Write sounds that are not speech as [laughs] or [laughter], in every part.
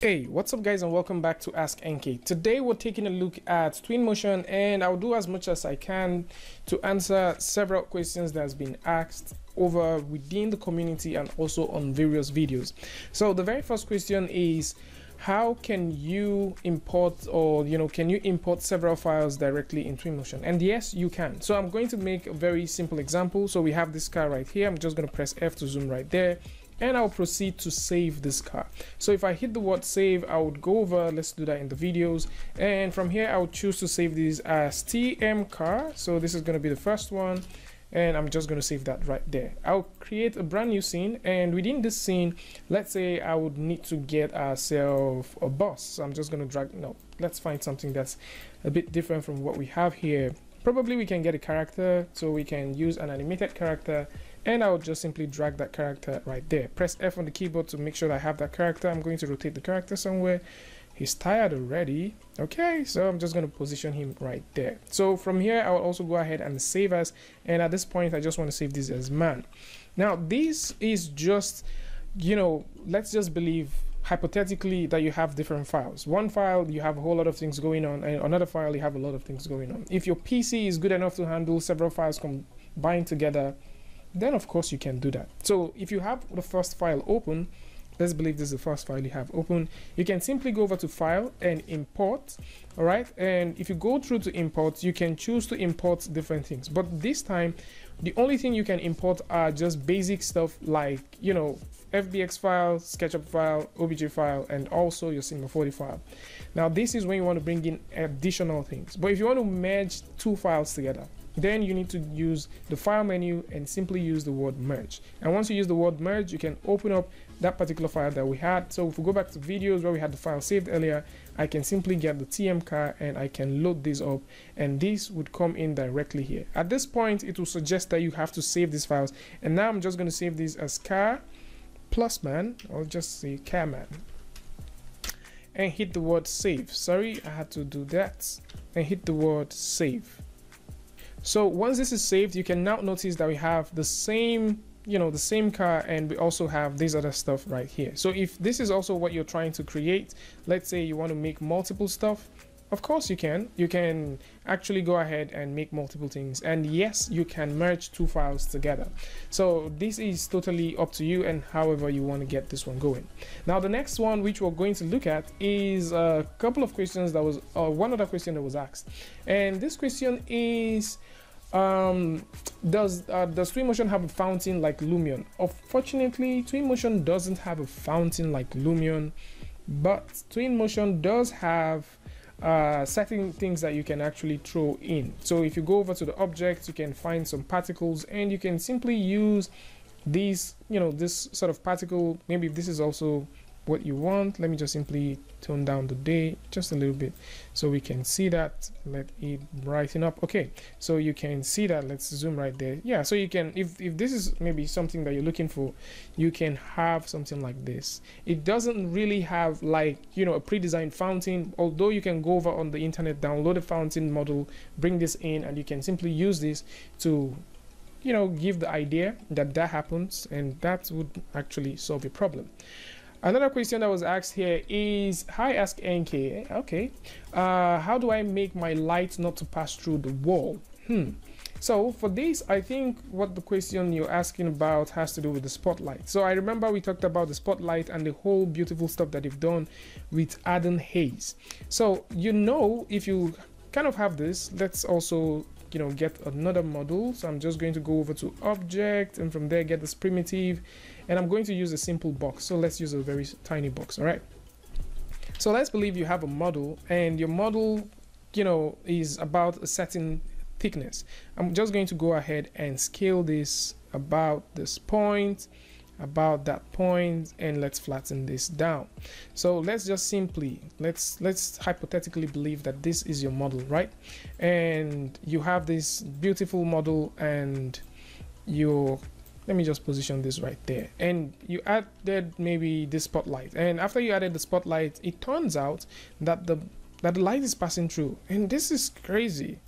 Hey, what's up guys and welcome back to Ask NK. Today we're taking a look at Twinmotion and I'll do as much as I can to answer several questions that's been asked over within the community and also on various videos. So the very first question is how can you import or you know can you import several files directly in Twinmotion and yes you can. So I'm going to make a very simple example. So we have this car right here. I'm just going to press F to zoom right there and I'll proceed to save this car. So if I hit the word save, I would go over, let's do that in the videos. And from here, I would choose to save these as TM car. So this is going to be the first one. And I'm just going to save that right there. I'll create a brand new scene. And within this scene, let's say I would need to get ourselves a bus. So I'm just going to drag, no, let's find something that's a bit different from what we have here. Probably we can get a character. So we can use an animated character and I'll just simply drag that character right there. Press F on the keyboard to make sure that I have that character. I'm going to rotate the character somewhere. He's tired already. Okay, so I'm just going to position him right there. So from here, I will also go ahead and save as, and at this point, I just want to save this as man. Now, this is just, you know, let's just believe hypothetically that you have different files. One file, you have a whole lot of things going on, and another file, you have a lot of things going on. If your PC is good enough to handle several files combined together, then of course you can do that. So if you have the first file open, let's believe this is the first file you have open, you can simply go over to file and import, all right? And if you go through to import, you can choose to import different things. But this time, the only thing you can import are just basic stuff like, you know, FBX file, SketchUp file, OBJ file, and also your Cinema 4D file. Now, this is when you want to bring in additional things. But if you want to merge two files together, then you need to use the file menu and simply use the word merge. And once you use the word merge, you can open up that particular file that we had. So if we go back to videos where we had the file saved earlier, I can simply get the TM car and I can load this up and this would come in directly here. At this point, it will suggest that you have to save these files. And now I'm just going to save these as car plus man, I'll just say car man and hit the word save. Sorry, I had to do that and hit the word save. So once this is saved, you can now notice that we have the same you know the same car and we also have this other stuff right here. So if this is also what you're trying to create let's say you want to make multiple stuff of course you can. You can actually go ahead and make multiple things. And yes you can merge two files together. So this is totally up to you and however you want to get this one going. Now the next one which we're going to look at is a couple of questions that was uh, one other question that was asked. And this question is um, does uh, does Twinmotion have a fountain like Lumion? Unfortunately, Twinmotion doesn't have a fountain like Lumion, but Twinmotion does have uh, certain things that you can actually throw in. So if you go over to the object, you can find some particles and you can simply use these, you know, this sort of particle. Maybe this is also what you want. Let me just simply tone down the day just a little bit so we can see that. Let it brighten up. Okay so you can see that. Let's zoom right there. Yeah so you can if, if this is maybe something that you're looking for you can have something like this. It doesn't really have like you know a pre-designed fountain. Although you can go over on the internet download a fountain model bring this in and you can simply use this to you know give the idea that that happens and that would actually solve your problem Another question that was asked here is, hi Ask NK, okay, uh, how do I make my light not to pass through the wall? Hmm. So for this, I think what the question you're asking about has to do with the spotlight. So I remember we talked about the spotlight and the whole beautiful stuff that they've done with Arden Haze. So you know, if you kind of have this, let's also you know get another model so i'm just going to go over to object and from there get this primitive and i'm going to use a simple box. So let's use a very tiny box all right? So let's believe you have a model and your model you know is about a certain thickness. I'm just going to go ahead and scale this about this point about that point and let's flatten this down. So let's just simply let's let's hypothetically believe that this is your model right? And you have this beautiful model and you let me just position this right there. And you added maybe the spotlight. And after you added the spotlight it turns out that the that the light is passing through. And this is crazy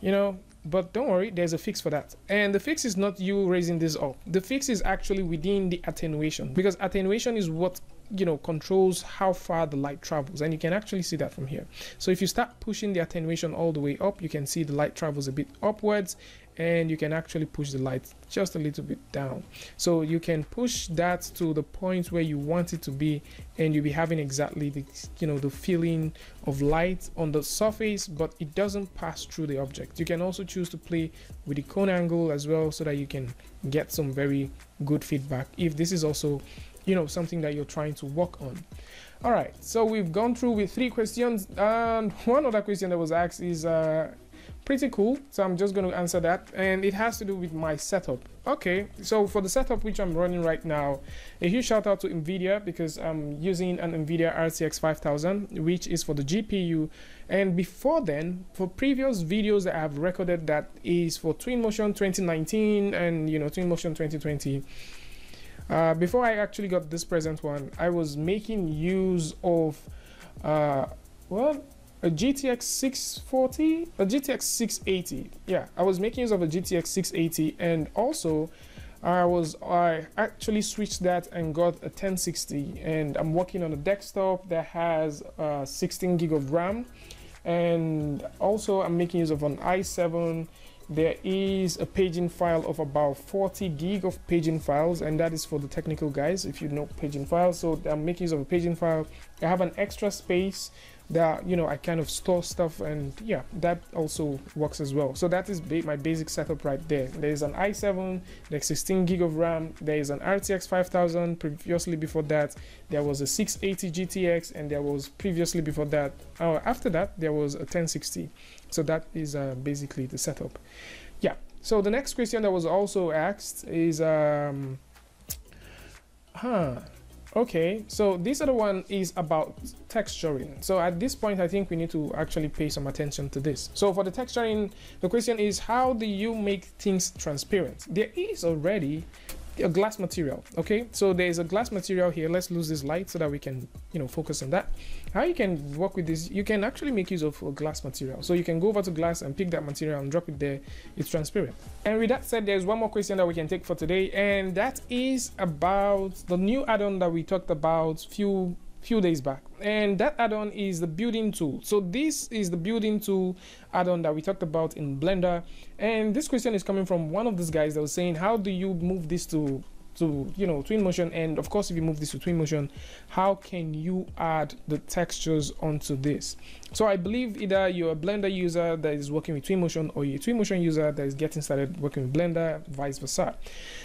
you know but don't worry there's a fix for that. And the fix is not you raising this up. The fix is actually within the attenuation because attenuation is what you know controls how far the light travels. And you can actually see that from here. So if you start pushing the attenuation all the way up you can see the light travels a bit upwards and you can actually push the light just a little bit down. So you can push that to the point where you want it to be and you'll be having exactly the you know the feeling of light on the surface but it doesn't pass through the object. You can also choose to play with the cone angle as well so that you can get some very good feedback if this is also you know something that you're trying to work on. All right so we've gone through with three questions and [laughs] one other question that was asked is uh, pretty cool so i'm just going to answer that. And it has to do with my setup. Okay so for the setup which i'm running right now a huge shout out to nvidia because i'm using an nvidia rtx 5000 which is for the gpu and before then for previous videos that i've recorded that is for twinmotion 2019 and you know twinmotion 2020 uh, before I actually got this present one, I was making use of, uh, well, a GTX 640, a GTX 680. Yeah, I was making use of a GTX 680, and also I was I actually switched that and got a 1060, and I'm working on a desktop that has uh, 16 gig of RAM, and also I'm making use of an i7 there is a paging file of about 40 gig of paging files and that is for the technical guys if you know paging files. So i'm making use of a paging file i have an extra space that you know I kind of store stuff and yeah that also works as well. So that is ba my basic setup right there. There is an i7 there's 16 gig of RAM. There is an RTX 5000 previously before that there was a 680 GTX and there was previously before that uh, after that there was a 1060 so that is uh, basically the setup. Yeah. So the next question that was also asked is um huh Okay, so this other one is about texturing. So at this point, I think we need to actually pay some attention to this. So for the texturing, the question is how do you make things transparent? There is already a glass material okay? So there's a glass material here. Let's lose this light so that we can you know focus on that. How you can work with this you can actually make use of a glass material. So you can go over to glass and pick that material and drop it there. It's transparent. And with that said there's one more question that we can take for today and that is about the new add-on that we talked about few few days back. And that add-on is the building tool. So this is the building tool add-on that we talked about in blender. And this question is coming from one of these guys that was saying how do you move this to to you know twinmotion and of course if you move this to twinmotion how can you add the textures onto this? So i believe either you're a blender user that is working with twinmotion or you're a twinmotion user that is getting started working with blender vice versa.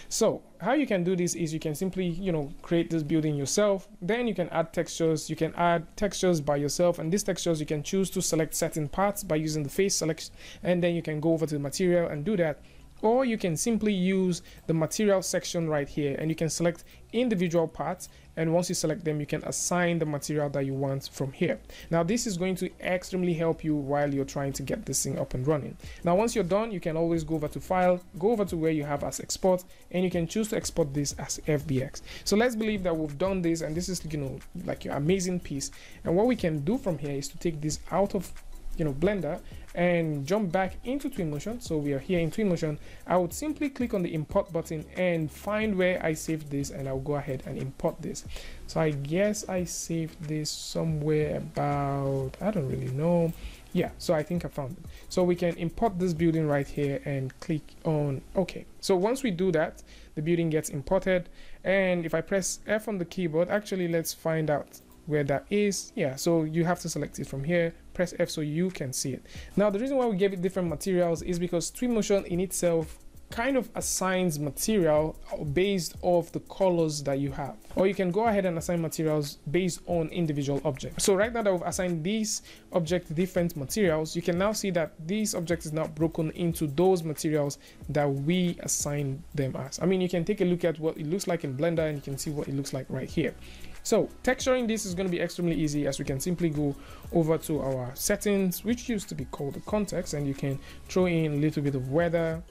So how you can do this is you can simply you know create this building yourself. Then you can add textures. You can add textures by yourself. And these textures you can choose to select certain parts by using the face selection. And then you can go over to the material and do that or you can simply use the material section right here and you can select individual parts and once you select them you can assign the material that you want from here. Now this is going to extremely help you while you're trying to get this thing up and running. Now once you're done you can always go over to file go over to where you have as export and you can choose to export this as fbx so let's believe that we've done this and this is you know like your amazing piece. And what we can do from here is to take this out of you know blender and jump back into twinmotion. So we are here in twinmotion. I would simply click on the import button and find where i saved this and i'll go ahead and import this. So i guess i saved this somewhere about i don't really know. Yeah so i think i found it. So we can import this building right here and click on ok. So once we do that the building gets imported. And if i press f on the keyboard actually let's find out where that is yeah so you have to select it from here press F so you can see it. Now the reason why we gave it different materials is because Twinmotion in itself kind of assigns material based off the colors that you have. Or you can go ahead and assign materials based on individual objects so right now that we've assigned these object different materials you can now see that this object is now broken into those materials that we assign them as. I mean you can take a look at what it looks like in blender and you can see what it looks like right here so texturing this is going to be extremely easy as we can simply go over to our settings which used to be called the context and you can throw in a little bit of weather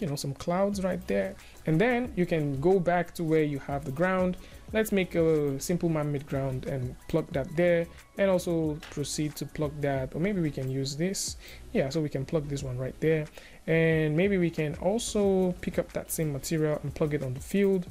you know some clouds right there. And then you can go back to where you have the ground. Let's make a simple man-made ground and plug that there and also proceed to plug that or maybe we can use this. Yeah so we can plug this one right there. And maybe we can also pick up that same material and plug it on the field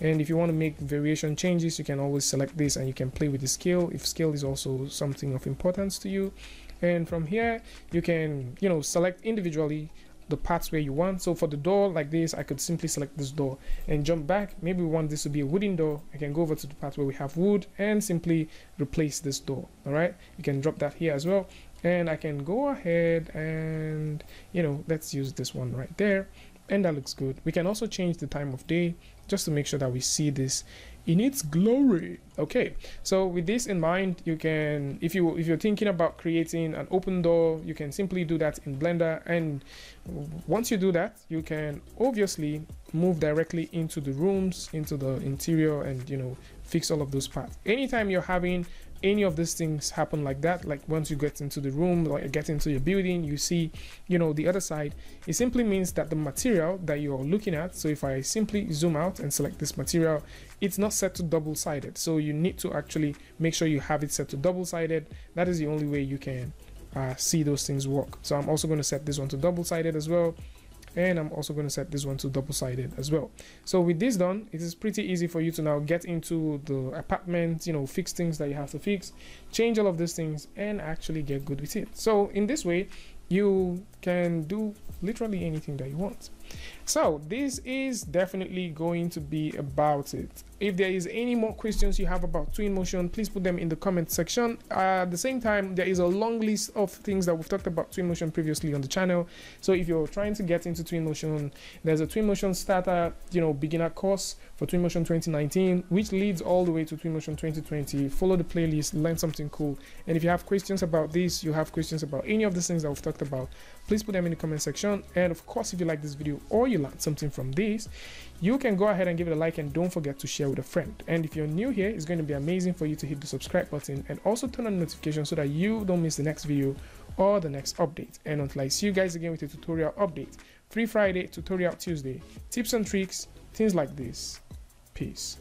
and if you want to make variation changes you can always select this and you can play with the scale if scale is also something of importance to you. And from here you can you know select individually the parts where you want. So for the door like this I could simply select this door and jump back. Maybe we want this to be a wooden door. I can go over to the part where we have wood and simply replace this door. All right? You can drop that here as well. And I can go ahead and you know let's use this one right there and that looks good. We can also change the time of day just to make sure that we see this in its glory. Okay so with this in mind you can if you if you're thinking about creating an open door you can simply do that in blender. And once you do that you can obviously move directly into the rooms into the interior and you know fix all of those parts. Anytime you're having any of these things happen like that like once you get into the room like get into your building you see you know the other side it simply means that the material that you're looking at so if i simply zoom out and select this material it's not set to double-sided. So you need to actually make sure you have it set to double-sided. That is the only way you can uh, see those things work. So i'm also going to set this one to double-sided as well and I'm also going to set this one to double-sided as well. So with this done, it is pretty easy for you to now get into the apartment, you know, fix things that you have to fix, change all of these things and actually get good with it. So in this way, you can do literally anything that you want. So this is definitely going to be about it. If there is any more questions you have about Twinmotion, please put them in the comment section. Uh, at the same time, there is a long list of things that we've talked about Twinmotion previously on the channel. So if you're trying to get into Twinmotion, there's a Twinmotion starter, you know, beginner course for Twinmotion 2019, which leads all the way to Twinmotion 2020. Follow the playlist, learn something cool. And if you have questions about this, you have questions about any of the things that we've talked about, please put them in the comment section. And of course, if you like this video or you learned something from this, you can go ahead and give it a like and don't forget to share with a friend. And if you're new here, it's going to be amazing for you to hit the subscribe button and also turn on notifications so that you don't miss the next video or the next update. And until I see you guys again with a tutorial update, Free Friday, Tutorial Tuesday, tips and tricks, things like this. Peace.